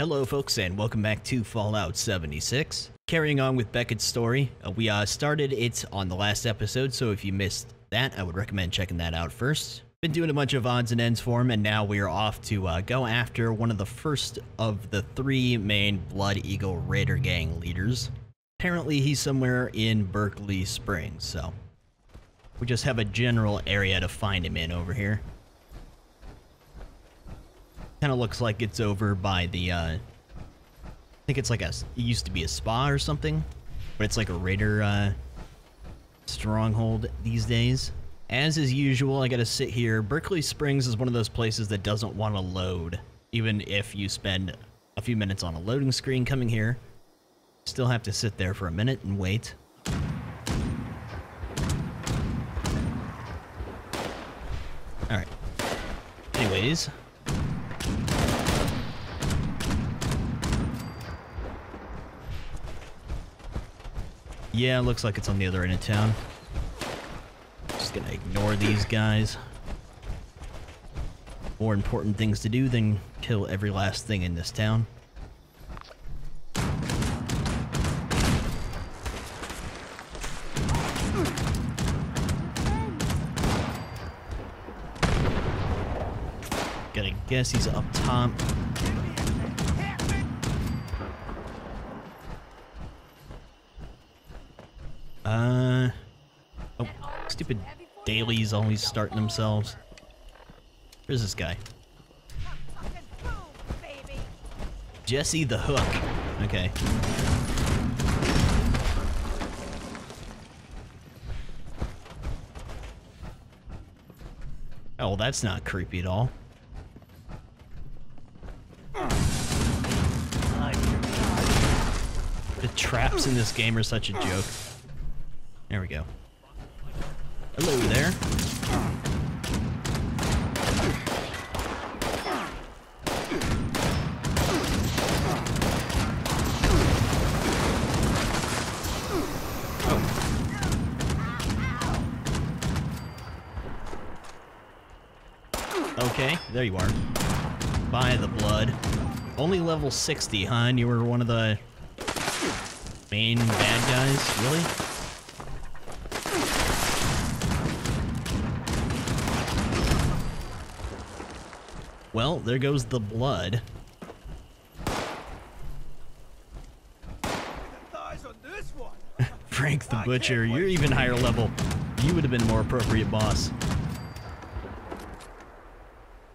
Hello, folks, and welcome back to Fallout 76. Carrying on with Beckett's story, uh, we uh, started it on the last episode, so if you missed that, I would recommend checking that out first. Been doing a bunch of odds and ends for him, and now we are off to uh, go after one of the first of the three main Blood Eagle Raider Gang leaders. Apparently, he's somewhere in Berkeley Springs, so we just have a general area to find him in over here. Kind of looks like it's over by the, uh, I think it's like a, it used to be a spa or something, but it's like a raider, uh, stronghold these days. As is usual, I gotta sit here. Berkeley Springs is one of those places that doesn't want to load, even if you spend a few minutes on a loading screen coming here. Still have to sit there for a minute and wait. Alright. Anyways, Yeah, looks like it's on the other end of town. Just gonna ignore these guys. More important things to do than kill every last thing in this town. Gotta guess he's up top. Uh. Oh, stupid dailies always starting themselves. Where's this guy? Jesse the Hook. Okay. Oh, that's not creepy at all. The traps in this game are such a joke. There we go. Hello there. Okay, there you are. By the blood. Only level 60, huh? And you were one of the main bad guys? Really? Well, there goes the blood. Frank the Butcher, you're even higher level. You would have been a more appropriate boss.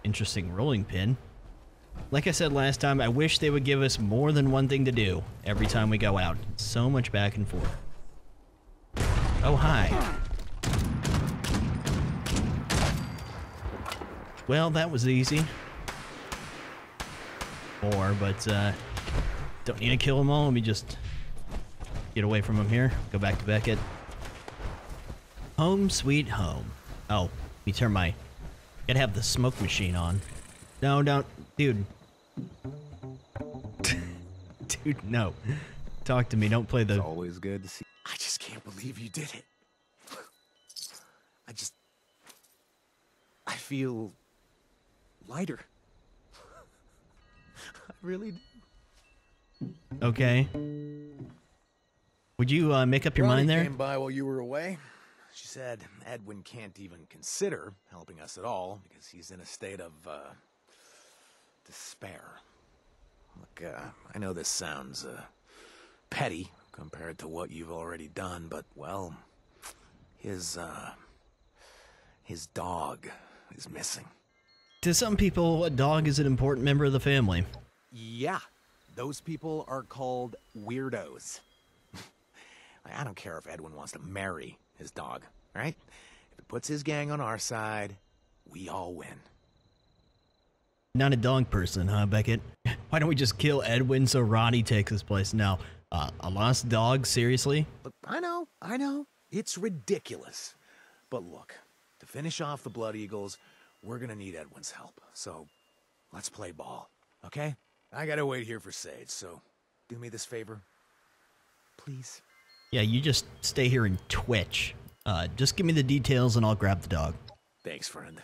Interesting rolling pin. Like I said last time, I wish they would give us more than one thing to do every time we go out. So much back and forth. Oh, hi. Well, that was easy. More, but uh, don't need to kill them all. Let me just get away from them here. Go back to Beckett. Home sweet home. Oh, let me turn my... Gotta have the smoke machine on. No, don't. Dude. Dude, no. Talk to me. Don't play the... It's always good to see. I just can't believe you did it. I just. I feel lighter. I really do. Okay. Would you uh, make up your Ronnie mind there? came by while you were away. Said Edwin can't even consider helping us at all because he's in a state of uh, despair. Look, uh, I know this sounds uh, petty compared to what you've already done, but well, his uh, his dog is missing. To some people, a dog is an important member of the family. Yeah, those people are called weirdos. I don't care if Edwin wants to marry his dog, right? If it puts his gang on our side, we all win. Not a dog person, huh, Beckett? Why don't we just kill Edwin so Roddy takes his place? Now, uh, a lost dog? Seriously? Look, I know, I know, it's ridiculous. But look, to finish off the Blood Eagles, we're gonna need Edwin's help. So, let's play ball, okay? I gotta wait here for Sage, so do me this favor. Please. Yeah, you just stay here and twitch. Uh, just give me the details and I'll grab the dog. Thanks, friend.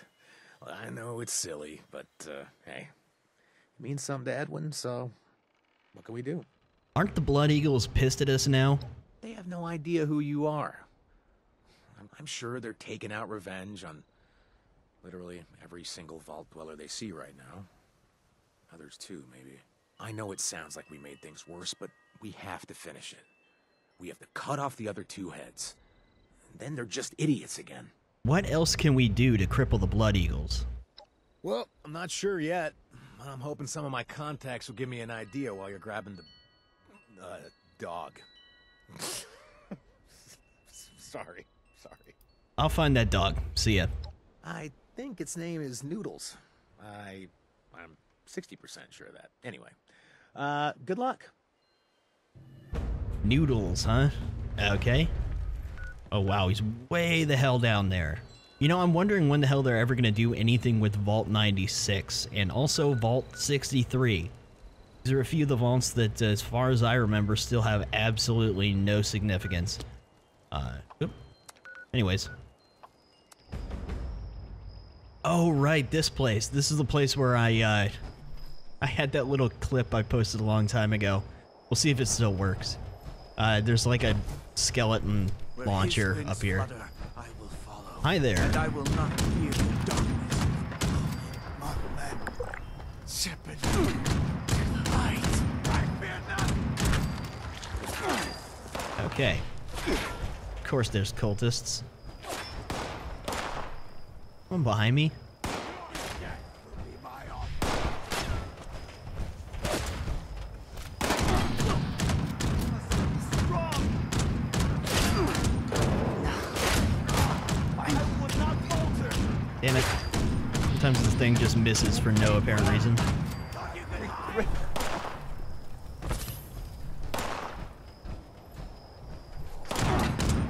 I know it's silly, but uh, hey, it means something to Edwin, so What can we do? Aren't the Blood Eagles pissed at us now? They have no idea who you are. I'm, I'm sure they're taking out revenge on literally every single vault dweller they see right now. Others too, maybe. I know it sounds like we made things worse, but we have to finish it. We have to cut off the other two heads. And then they're just idiots again. What else can we do to cripple the Blood Eagles? Well, I'm not sure yet. I'm hoping some of my contacts will give me an idea while you're grabbing the... uh, dog. sorry, sorry. I'll find that dog. See ya. I think its name is Noodles. I... I'm 60% sure of that. Anyway, uh, good luck. Noodles, huh? Okay. Oh, wow, he's way the hell down there. You know, I'm wondering when the hell they're ever going to do anything with Vault 96 and also Vault 63. These are a few of the vaults that, as far as I remember, still have absolutely no significance. Uh, oop. anyways. Oh, right, this place. This is the place where I, uh, I had that little clip I posted a long time ago. We'll see if it still works. Uh, there's like a skeleton Where launcher up here. flutter, I will follow. Hi there. And I will not fear the darkness. Shepherd, to light. I fear not. Okay. Of course there's cultists. One behind me. Damn it. Sometimes this thing just misses for no apparent reason.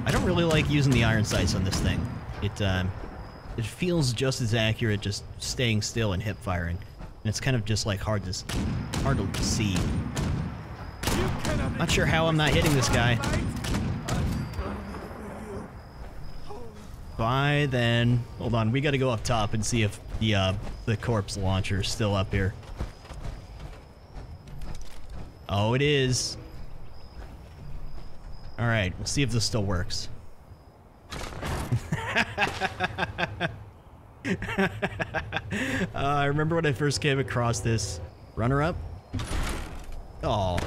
I don't really like using the iron sights on this thing. It um, it feels just as accurate just staying still and hip firing. And it's kind of just like hard to hard to see. Not sure how I'm not hitting this guy. Bye then. Hold on, we gotta go up top and see if the uh, the corpse launcher is still up here. Oh, it is. All right, we'll see if this still works. uh, I remember when I first came across this runner-up. Oh.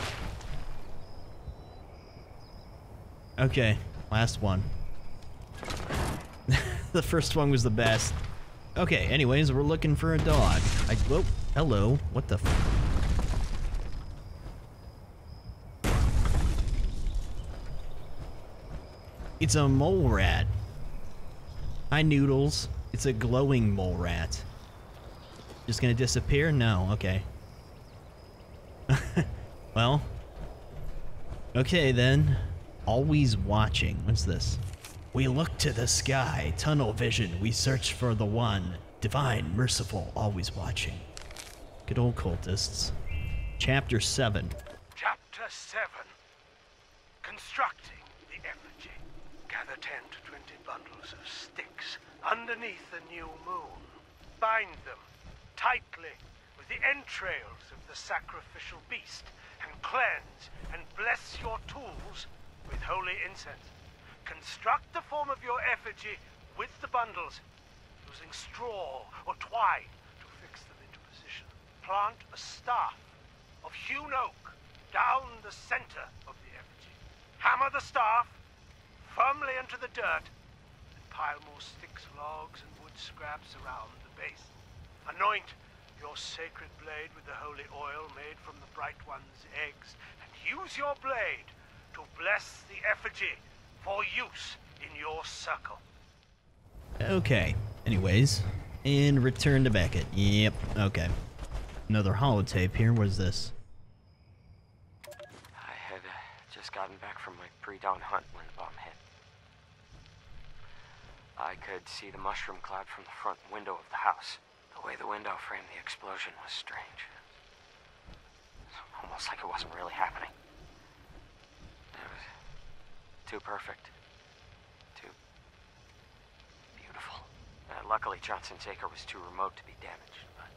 Okay, last one. the first one was the best. Okay, anyways, we're looking for a dog. I, whoa, hello. What the It's a mole rat. Hi, Noodles. It's a glowing mole rat. Just gonna disappear? No, okay. well. Okay, then. Always watching. What's this? We look to the sky, tunnel vision. We search for the one. Divine, merciful, always watching. Good old cultists. Chapter 7. Chapter 7 Constructing the effigy. Gather 10 to 20 bundles of sticks underneath the new moon. Bind them tightly with the entrails of the sacrificial beast and cleanse and bless your tools with holy incense. Construct the form of your effigy with the bundles, using straw or twine to fix them into position. Plant a staff of hewn oak down the center of the effigy. Hammer the staff firmly into the dirt, and pile more sticks, logs, and wood scraps around the base. Anoint your sacred blade with the holy oil made from the Bright One's eggs, and use your blade to bless the effigy for use in your circle. Okay. Anyways, and return to Beckett. Yep. Okay. Another holotape here. What is this? I had uh, just gotten back from my pre-dawn hunt when the bomb hit. I could see the mushroom cloud from the front window of the house. The way the window framed the explosion was strange. Almost like it wasn't really happening. Too perfect. Too beautiful. Uh, luckily, Johnson's acre was too remote to be damaged, but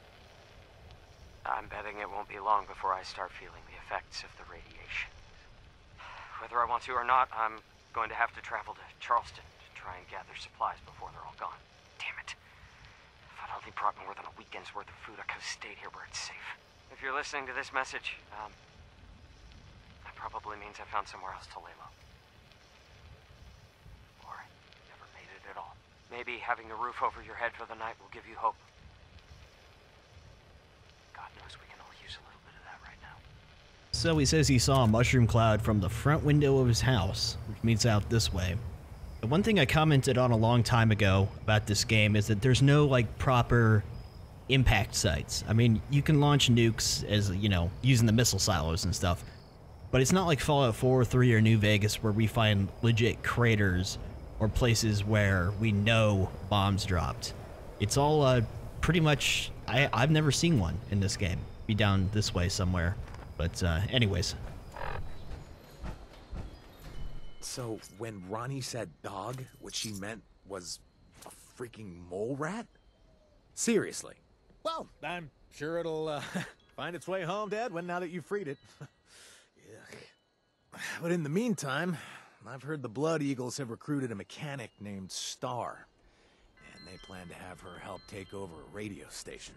I'm betting it won't be long before I start feeling the effects of the radiation. Whether I want to or not, I'm going to have to travel to Charleston to try and gather supplies before they're all gone. Damn it. If I'd only brought more than a weekend's worth of food, I could have stayed here where it's safe. If you're listening to this message, um, that probably means I found somewhere else to lay low. Or I never made it at all. Maybe having a roof over your head for the night will give you hope. God knows we can all use a little bit of that right now. So he says he saw a mushroom cloud from the front window of his house, which means out this way. The one thing I commented on a long time ago about this game is that there's no like proper impact sites. I mean, you can launch nukes as, you know, using the missile silos and stuff. But it's not like Fallout 4, or 3, or New Vegas where we find legit craters or places where we know bombs dropped. It's all uh, pretty much. I, I've never seen one in this game. Be down this way somewhere. But, uh, anyways. So, when Ronnie said dog, what she meant was a freaking mole rat? Seriously? Well, I'm sure it'll uh, find its way home, Dad, when now that you've freed it. But in the meantime, I've heard the Blood Eagles have recruited a mechanic named Star, and they plan to have her help take over a radio station.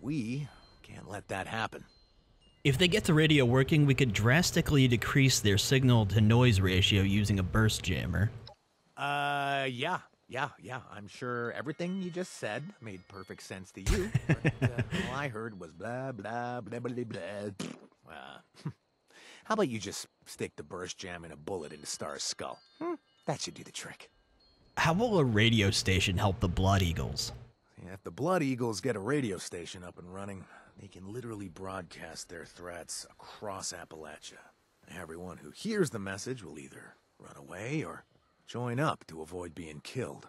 We can't let that happen. If they get the radio working, we could drastically decrease their signal to noise ratio using a burst jammer. Uh, yeah, yeah, yeah. I'm sure everything you just said made perfect sense to you. But, uh, all I heard was blah, blah, blah, blah, blah, blah. Uh, how about you just stick the burst jam and a bullet into Star's skull? Hmm, that should do the trick. How will a radio station help the Blood Eagles? If the Blood Eagles get a radio station up and running, they can literally broadcast their threats across Appalachia. Everyone who hears the message will either run away or join up to avoid being killed.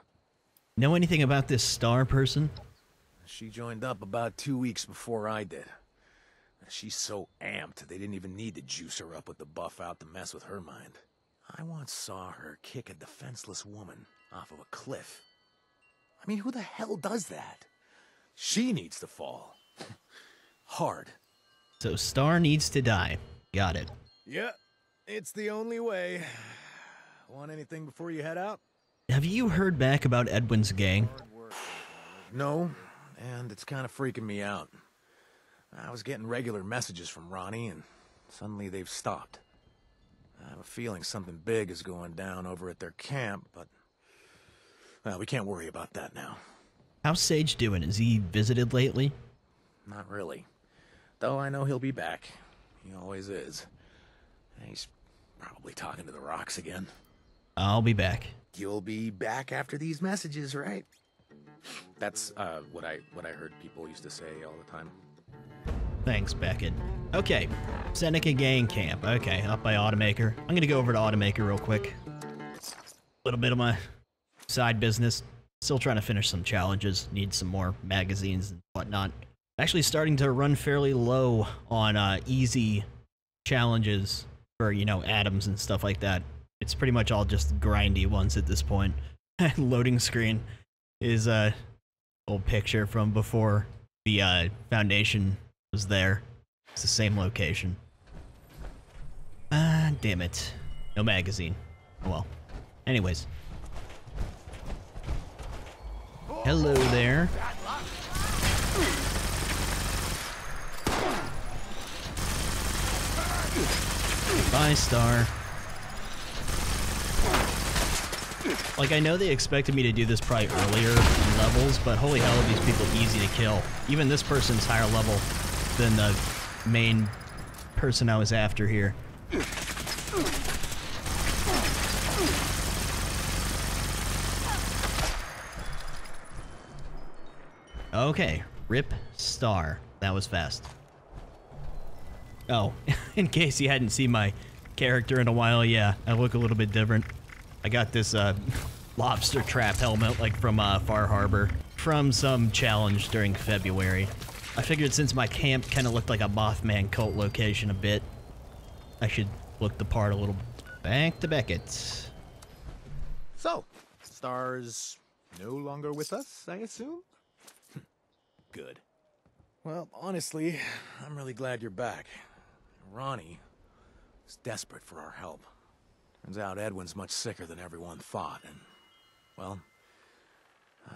Know anything about this Star person? She joined up about two weeks before I did. She's so amped, they didn't even need to juice her up with the Buffout to mess with her mind. I once saw her kick a defenseless woman off of a cliff. I mean, who the hell does that? She needs to fall. Hard. So Star needs to die. Got it. Yeah, it's the only way. Want anything before you head out? Have you heard back about Edwin's gang? No, and it's kind of freaking me out. I was getting regular messages from Ronnie, and suddenly they've stopped. I have a feeling something big is going down over at their camp, but well, we can't worry about that now. How's Sage doing? Has he visited lately? Not really. Though I know he'll be back. He always is. He's probably talking to the rocks again. I'll be back. You'll be back after these messages, right? That's uh, what I what I heard people used to say all the time. Thanks, Beckett. Okay, Seneca Gang Camp. Okay, up by Automaker. I'm gonna go over to Automaker real quick. A little bit of my side business. Still trying to finish some challenges. Need some more magazines and whatnot. Actually, starting to run fairly low on uh, easy challenges for you know atoms and stuff like that. It's pretty much all just grindy ones at this point. Loading screen is a old picture from before the uh, foundation was there. It's the same location. Ah, damn it. No magazine. Oh well. Anyways. Hello there. Bye, Star. Like, I know they expected me to do this probably earlier in levels, but holy hell these people easy to kill. Even this person's higher level than the main person I was after here. Okay, Rip Star. That was fast. Oh, in case you hadn't seen my character in a while, yeah, I look a little bit different. I got this uh, lobster trap helmet, like from uh, Far Harbor, from some challenge during February. I figured since my camp kind of looked like a Mothman cult location a bit, I should look the part a little. Back to Beckett. So, Star's no longer with us, I assume? Good. Well, honestly, I'm really glad you're back. Ronnie is desperate for our help. Turns out Edwin's much sicker than everyone thought, and, well,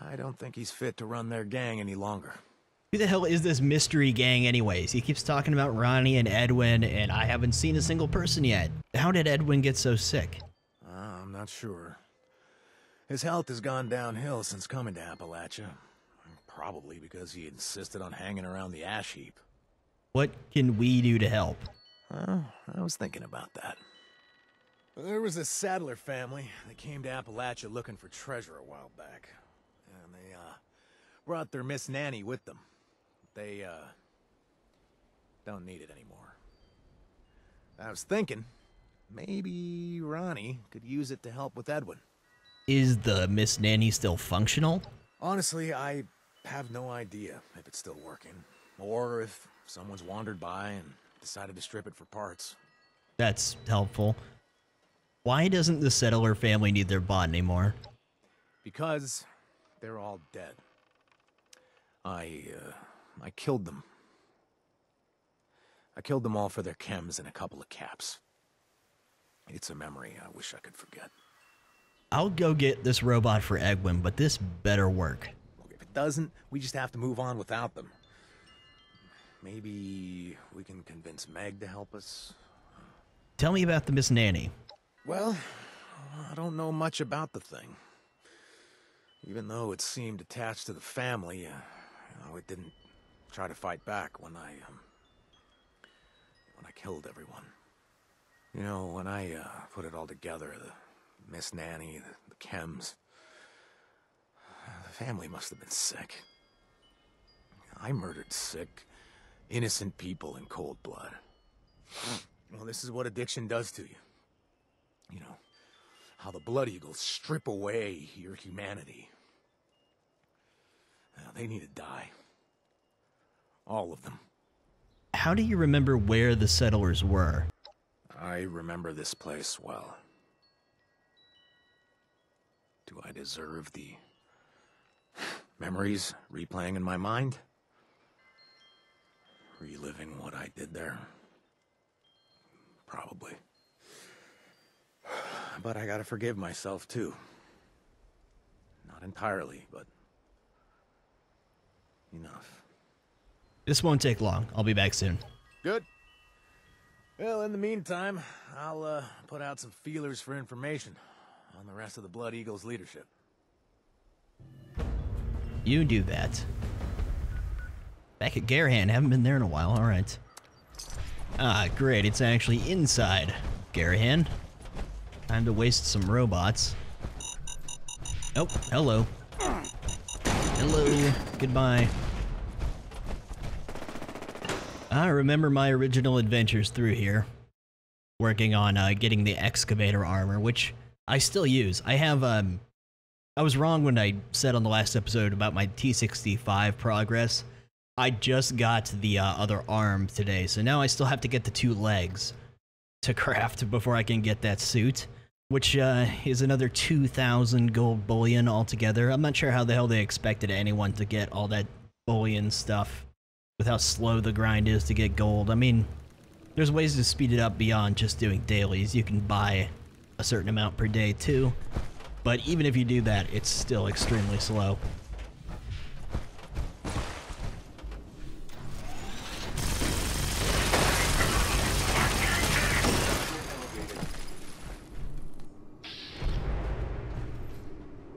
I don't think he's fit to run their gang any longer. Who the hell is this mystery gang, anyways? He keeps talking about Ronnie and Edwin, and I haven't seen a single person yet. How did Edwin get so sick? Uh, I'm not sure. His health has gone downhill since coming to Appalachia. Probably because he insisted on hanging around the ash heap. What can we do to help? Well, I was thinking about that. There was a Sadler family that came to Appalachia looking for treasure a while back. And they, uh, brought their Miss Nanny with them. They, uh, don't need it anymore. I was thinking, maybe Ronnie could use it to help with Edwin. Is the Miss Nanny still functional? Honestly, I have no idea if it's still working, or if someone's wandered by and decided to strip it for parts. That's helpful. Why doesn't the settler family need their bot anymore? Because they're all dead. I, uh, I killed them. I killed them all for their chems and a couple of caps. It's a memory I wish I could forget. I'll go get this robot for Edwin, but this better work. If it doesn't, we just have to move on without them. Maybe we can convince Meg to help us. Tell me about the Miss Nanny. Well, I don't know much about the thing. Even though it seemed attached to the family, uh, you know, it didn't try to fight back when I, um, when I killed everyone. You know, when I uh, put it all together, the Miss Nanny, the, the chems, the family must have been sick. I murdered sick, innocent people in cold blood. Well, this is what addiction does to you. You know, how the Blood Eagles strip away your humanity. Now, they need to die. All of them. How do you remember where the settlers were? I remember this place well. Do I deserve the memories replaying in my mind? Reliving what I did there? Probably. But I gotta forgive myself, too. Not entirely, but enough. This won't take long. I'll be back soon. Good. Well, in the meantime, I'll uh, put out some feelers for information on the rest of the Blood Eagles leadership. You do that. Back at Garrahan, haven't been there in a while, alright. Ah, great, it's actually inside Garrahan. Time to waste some robots. Oh, hello. Hello, goodbye. I remember my original adventures through here. Working on uh, getting the excavator armor, which I still use. I have, um, I was wrong when I said on the last episode about my T65 progress. I just got the uh, other arm today, so now I still have to get the two legs to craft before I can get that suit, which uh, is another 2,000 gold bullion altogether. I'm not sure how the hell they expected anyone to get all that bullion stuff with how slow the grind is to get gold. I mean, there's ways to speed it up beyond just doing dailies. You can buy a certain amount per day too, but even if you do that, it's still extremely slow.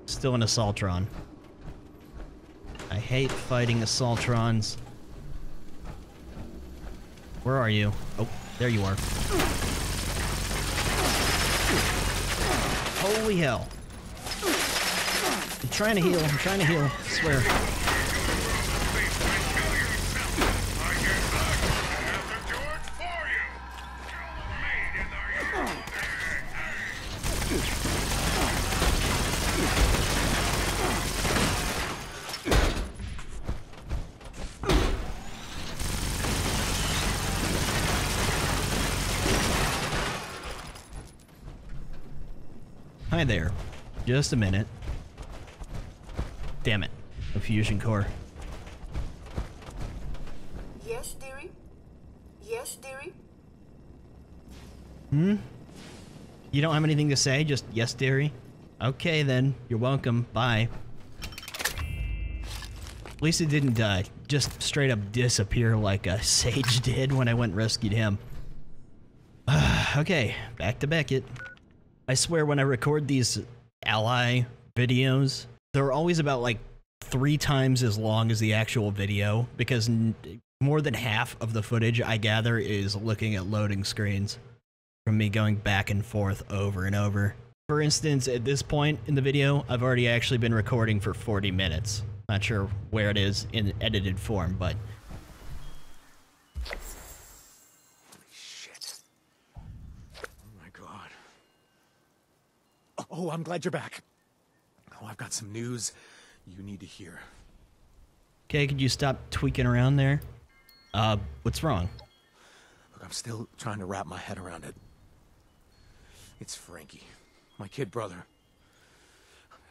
Still an Assaultron. I hate fighting Assaultrons. Where are you? Oh, there you are. Holy hell. I'm trying to heal. I'm trying to heal. I swear. Hi there. Just a minute. Damn it. A fusion core. Yes, dearie? Yes, dearie? Hmm? You don't have anything to say? Just yes, dearie? Okay, then. You're welcome. Bye. At least it didn't uh, just straight up disappear like a Sage did when I went and rescued him. okay, back to Beckett. I swear when I record these ally videos, they're always about like three times as long as the actual video because more than half of the footage I gather is looking at loading screens from me going back and forth over and over. For instance, at this point in the video, I've already actually been recording for 40 minutes. Not sure where it is in edited form, but Oh, I'm glad you're back. Oh, I've got some news you need to hear. okay, could you stop tweaking around there? Uh, what's wrong? Look, I'm still trying to wrap my head around it. It's Frankie, my kid brother.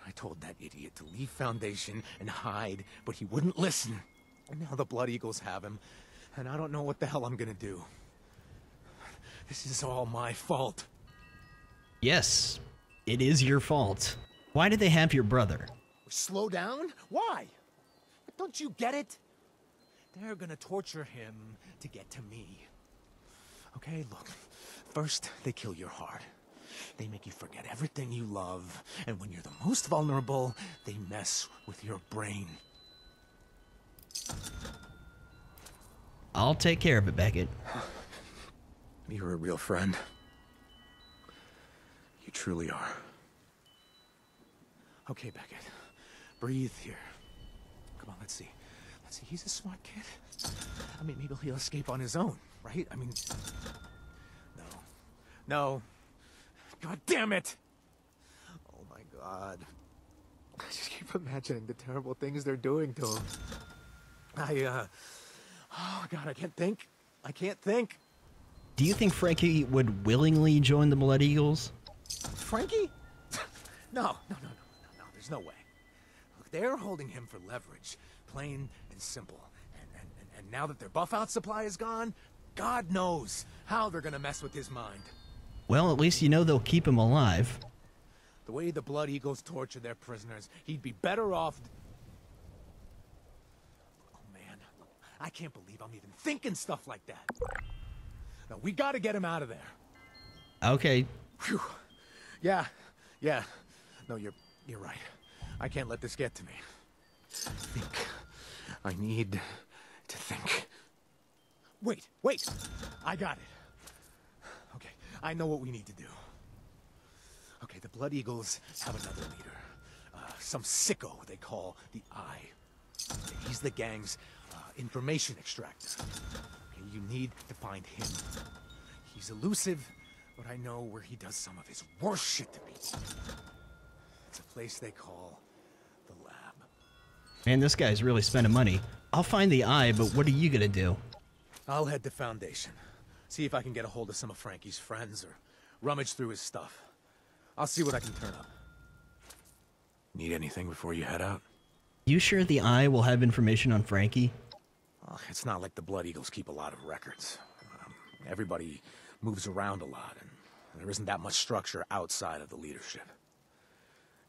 I told that idiot to leave Foundation and hide, but he wouldn't listen. And now the Blood Eagles have him, and I don't know what the hell I'm gonna do. This is all my fault. Yes, it is your fault. Why did they have your brother? Slow down? Why? Don't you get it? They're gonna torture him to get to me. Okay, look. First, they kill your heart. They make you forget everything you love. And when you're the most vulnerable, they mess with your brain. I'll take care of it, Beckett. You're a real friend. You truly are. Okay, Beckett. Breathe here. Come on, let's see. Let's see. He's a smart kid. I mean, maybe he'll escape on his own, right? I mean, no. No. God damn it! Oh my god. I just keep imagining the terrible things they're doing to him. I, uh. Oh god, I can't think. I can't think. Do you think Frankie would willingly join the Blood Eagles? Frankie? no, no, no, no, no, no. There's no way. Look, they're holding him for leverage, plain and simple. And, and, and, now that their Buffout supply is gone, God knows how they're gonna mess with his mind. Well, at least you know they'll keep him alive. The way the Blood Eagles torture their prisoners, he'd be better off. Oh man, I can't believe I'm even thinking stuff like that. No, we gotta get him out of there. Okay. Yeah, yeah. No, you're you're right. I can't let this get to me. Think. I need to think. Wait, wait. I got it. Okay, I know what we need to do. Okay, the Blood Eagles have another leader. Uh, some sicko they call the Eye. He's the gang's uh, information extractor. Okay, you need to find him. He's elusive, but I know where he does some of his worst shit to people. It's a place they call the lab. man, this guy's really spending money. I'll find the eye, but what are you gonna do? I'll head to Foundation. See if I can get a hold of some of Frankie's friends or rummage through his stuff. I'll see what I can turn up. Need anything before you head out? You sure the eye will have information on Frankie? Well, it's not like the Blood Eagles keep a lot of records. Um, everybody moves around a lot, and there isn't that much structure outside of the leadership.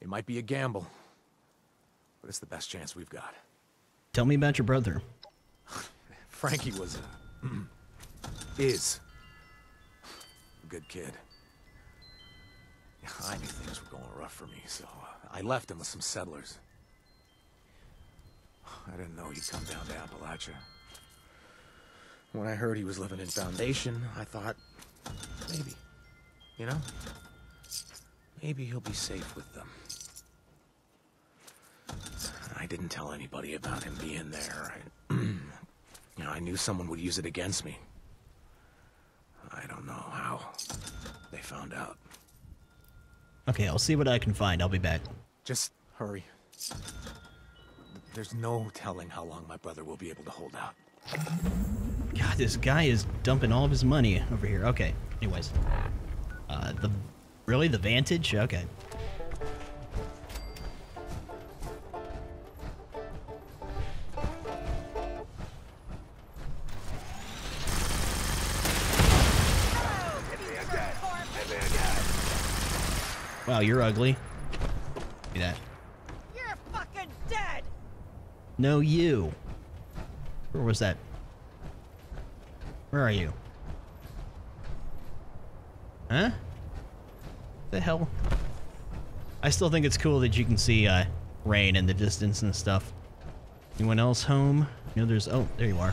It might be a gamble, but it's the best chance we've got. Tell me about your brother. Frankie was a... is a good kid. I knew things were going rough for me, so uh, I left him with some settlers. I didn't know he'd come down to Appalachia. When I heard he was living in Foundation, I thought, maybe, you know? Maybe he'll be safe with them. I didn't tell anybody about him being there. I, you know, I knew someone would use it against me. I don't know how they found out. Okay, I'll see what I can find. I'll be back. Just hurry. There's no telling how long my brother will be able to hold out. God, this guy is dumping all of his money over here. Okay, anyways. Uh, the... Really? The Vantage? Okay. Wow, you're ugly. Give that. You're fucking dead! No, you. Where was that? Where are you? Huh? The hell? I still think it's cool that you can see uh, rain in the distance and stuff. Anyone else home? You know, there's. Oh, there you are.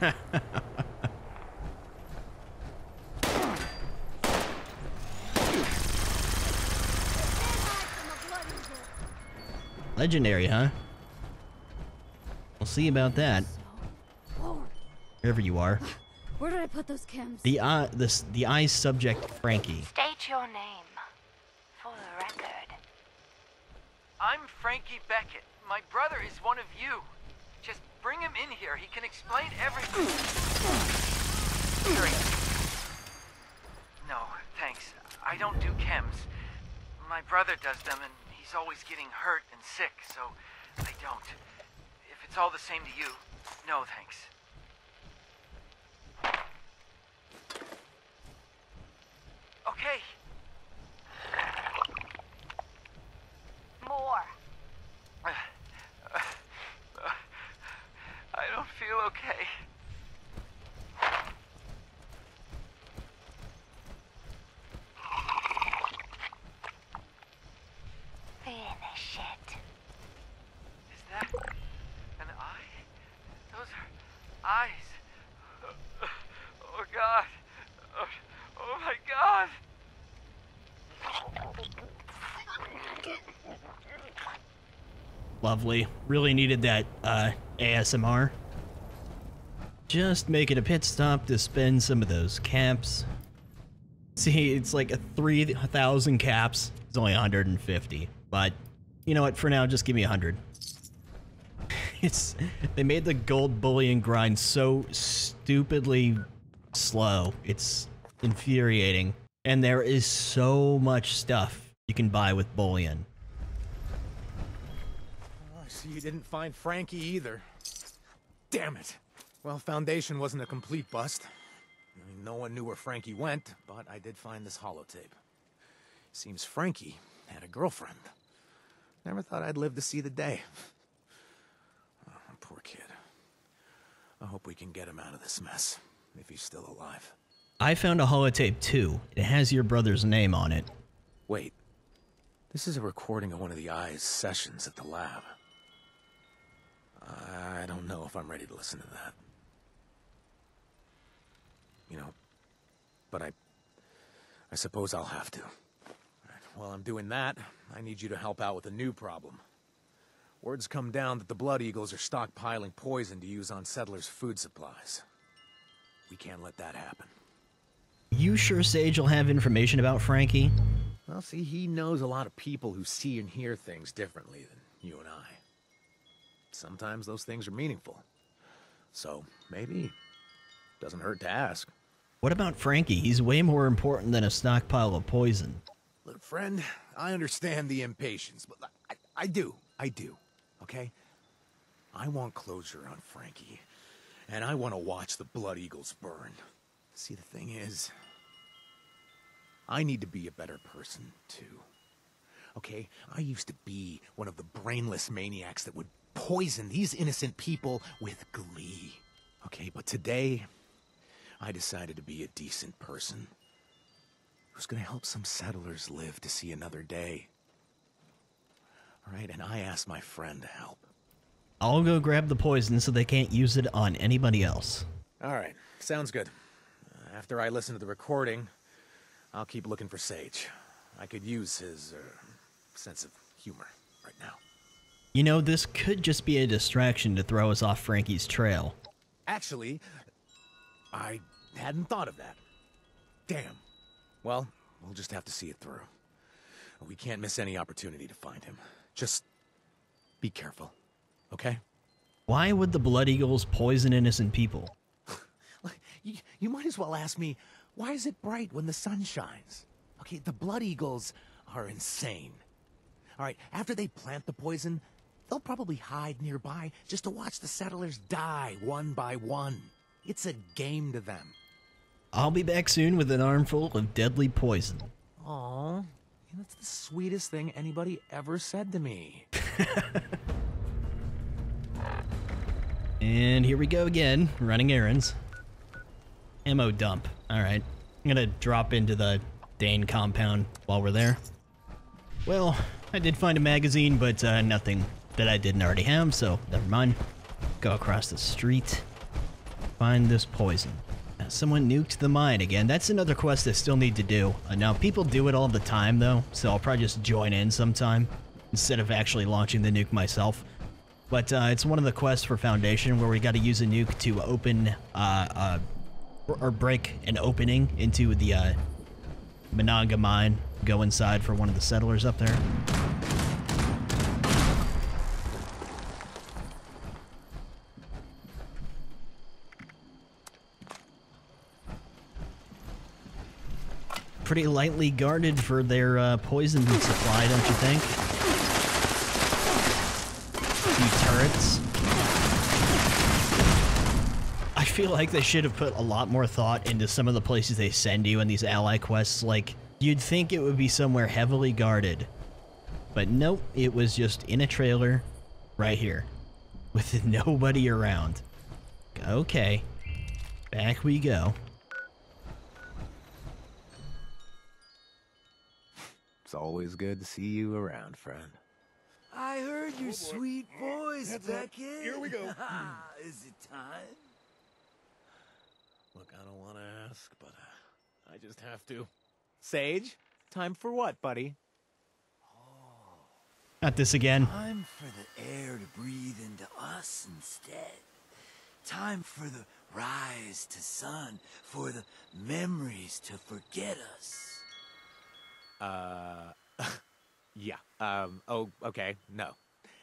Legendary, huh? We'll see about that. Wherever you are. Where did I put those chems? The uh, this the eye's subject, Frankie. State your name for the record. I'm Frankie Beckett. My brother is one of you. Just bring him in here. He can explain everything. Drink. No, thanks. I don't do chems. My brother does them, and he's always getting hurt and sick, so I don't. It's all the same to you, no thanks. Okay. More. I don't feel okay. Finish it. Is that an eye? Those are eyes. Oh god. Oh, oh my god. Lovely. Really needed that uh, ASMR. Just making a pit stop to spend some of those caps. See, it's like a 3,000 caps. It's only 150. But, you know what? For now, just give me 100. It's they made the gold bullion grind so stupidly slow. It's infuriating. And there is so much stuff you can buy with bullion. You didn't find Frankie either. Damn it. Well, Foundation wasn't a complete bust. I mean, no one knew where Frankie went, but I did find this holotape. Seems Frankie had a girlfriend. Never thought I'd live to see the day. Oh, poor kid. I hope we can get him out of this mess, if he's still alive. I found a holotape too. It has your brother's name on it. Wait. This is a recording of one of the Eye's sessions at the lab. I don't know if I'm ready to listen to that. You know, but I... I suppose I'll have to. Alright, While I'm doing that, I need you to help out with a new problem. Word's come down that the Blood Eagles are stockpiling poison to use on settlers' food supplies. We can't let that happen. You sure Sage will have information about Frankie? Well, see, he knows a lot of people who see and hear things differently than you and I. Sometimes those things are meaningful. So, maybe. Doesn't hurt to ask. What about Frankie? He's way more important than a stockpile of poison. Look, friend, I understand the impatience, but I, I do. I do. Okay? I want closure on Frankie, and I want to watch the Blood Eagles burn. See, the thing is, I need to be a better person, too. Okay? I used to be one of the brainless maniacs that would poison these innocent people with glee. Okay, but today, I decided to be a decent person who's gonna help some settlers live to see another day. Alright, and I asked my friend to help. I'll go grab the poison so they can't use it on anybody else. Alright, sounds good. After I listen to the recording, I'll keep looking for Sage. I could use his uh, sense of humor right now. You know, this could just be a distraction to throw us off Frankie's trail. Actually, I hadn't thought of that. Damn. Well, we'll just have to see it through. We can't miss any opportunity to find him. Just be careful, okay? Why would the Blood Eagles poison innocent people? You, you might as well ask me, why is it bright when the sun shines? Okay, the Blood Eagles are insane. All right, after they plant the poison, they'll probably hide nearby just to watch the settlers die one by one. It's a game to them. I'll be back soon with an armful of deadly poison. Aw, that's the sweetest thing anybody ever said to me. And here we go again, running errands. Ammo dump. Alright. I'm gonna drop into the Dane compound while we're there. Well, I did find a magazine, but uh, nothing that I didn't already have, so never mind. Go across the street. Find this poison. Someone nuked the mine again. That's another quest I still need to do. Uh, now, people do it all the time, though, so I'll probably just join in sometime instead of actually launching the nuke myself. But uh, it's one of the quests for Foundation where we got to use a nuke to open uh, uh, or, break an opening into the uh, Monongah mine. Go inside for one of the settlers up there. Pretty lightly guarded for their uh, poison supply, don't you think? Turrets. I feel like they should have put a lot more thought into some of the places they send you in these ally quests. Like, you'd think it would be somewhere heavily guarded. But nope, it was just in a trailer right here with nobody around. Okay, back we go. It's always good to see you around, friend. I heard your sweet voice, That's it. Beckett. Here we go. Is it time? Look, I don't want to ask, but uh, I just have to. Sage, time for what, buddy? Not this again. Time for the air to breathe into us instead. Time for the rise to sun, for the memories to forget us. Uh, yeah. Um, oh, okay. No.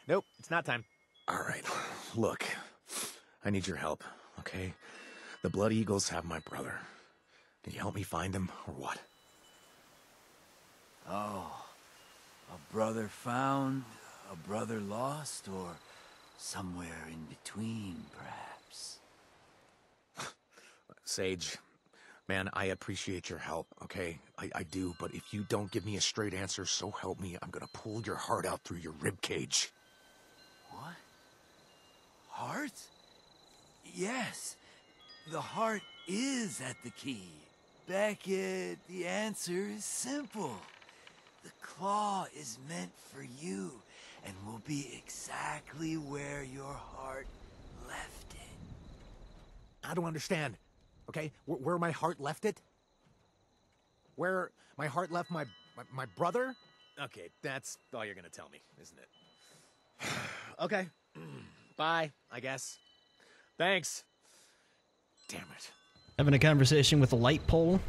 Nope, it's not time. All right. Look, I need your help, okay? The Blood Eagles have my brother. Can you help me find him, or what? Oh, a brother found, a brother lost, or somewhere in between, perhaps. Sage, man, I appreciate your help, okay? I, I do, but if you don't give me a straight answer, so help me, I'm gonna pull your heart out through your rib cage. What? Heart? Yes, the heart is at the key. Beckett, the answer is simple. The claw is meant for you and will be exactly where your heart left it. I don't understand, okay? Where, where my heart left it? Where my heart left my, my, my brother? Okay, that's all you're gonna tell me, isn't it? okay. Bye, I guess. Thanks. Damn it. Having a conversation with a light pole.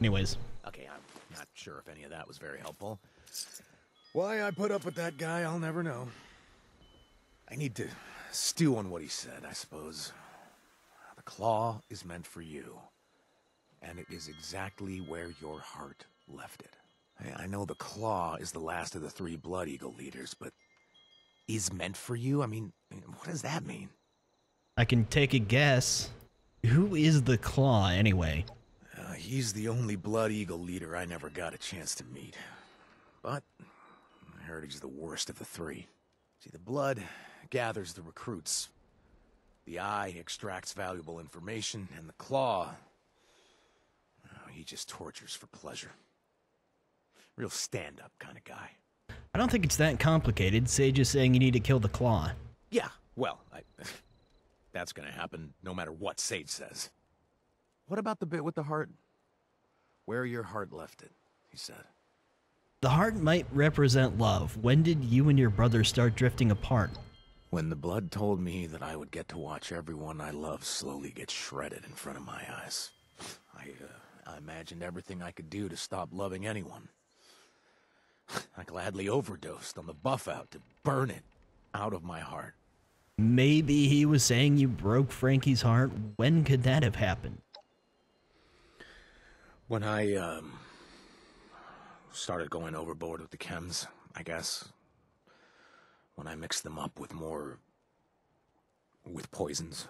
Anyways, Okay, I'm not sure if any of that was very helpful. Why I put up with that guy, I'll never know. I need to stew on what he said, I suppose. The claw is meant for you, and it is exactly where your heart left it. I- I know the claw is the last of the three Blood Eagle leaders, but is meant for you? I mean, what does that mean? I can take a guess. Who is the Claw anyway? Uh, he's the only Blood Eagle leader I never got a chance to meet. But I heard he's the worst of the three. See, the Blood gathers the recruits. The Eye extracts valuable information, and the Claw... oh, he just tortures for pleasure. Real stand-up kind of guy. I don't think it's that complicated. Sage is saying you need to kill the Claw. Yeah, well, I, that's gonna happen no matter what Sage says. What about the bit with the heart? Where your heart left it, he said. The heart might represent love. When did you and your brother start drifting apart? When the blood told me that I would get to watch everyone I love slowly get shredded in front of my eyes, I, uh, I imagined everything I could do to stop loving anyone. I gladly overdosed on the Buffout to burn it out of my heart. Maybe he was saying you broke Frankie's heart. When could that have happened? When I, um, started going overboard with the chems, I guess. When I mix them up with more. with poisons.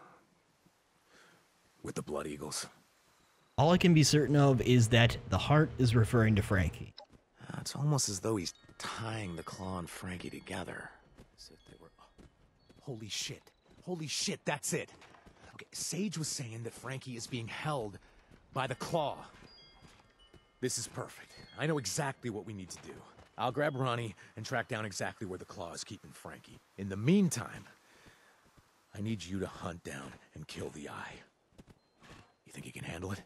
With the Blood Eagles. All I can be certain of is that the heart is referring to Frankie. Uh, it's almost as though he's tying the claw and Frankie together. As if they were. oh, holy shit. Holy shit, that's it. Okay, Sage was saying that Frankie is being held by the claw. This is perfect. I know exactly what we need to do. I'll grab Ronnie and track down exactly where the claw is keeping Frankie. In the meantime, I need you to hunt down and kill the eye. You think you can handle it?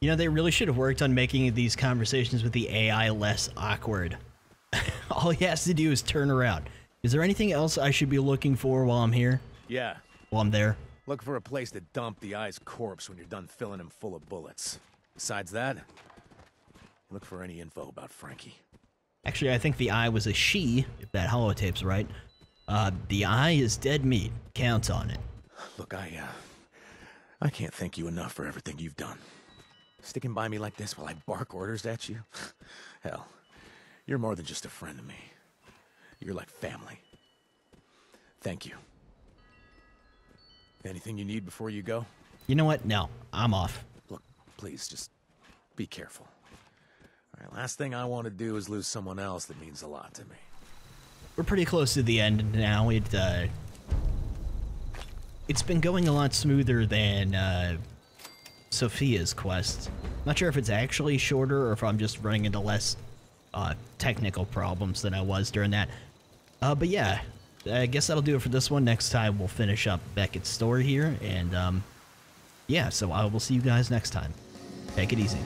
You know, they really should have worked on making these conversations with the AI less awkward. All he has to do is turn around. Is there anything else I should be looking for while I'm here? Yeah. While I'm there? Look for a place to dump the eye's corpse when you're done filling him full of bullets. Besides that, look for any info about Frankie. Actually, I think the eye was a she, if that holotape's right. Uh, the eye is dead meat. Count on it. Look, I, uh, I can't thank you enough for everything you've done. Sticking by me like this while I bark orders at you? Hell, you're more than just a friend to me. You're like family. Thank you. Anything you need before you go? You know what? No, I'm off. Look, please, just be careful. Right, last thing I want to do is lose someone else that means a lot to me. We're pretty close to the end now. It, uh, it's been going a lot smoother than, uh, Sofia's quest. Not sure if it's actually shorter or if I'm just running into less, uh, technical problems than I was during that. Uh, but yeah, I guess that'll do it for this one. Next time we'll finish up Beckett's story here, and, um, yeah, so I will see you guys next time. Take it easy.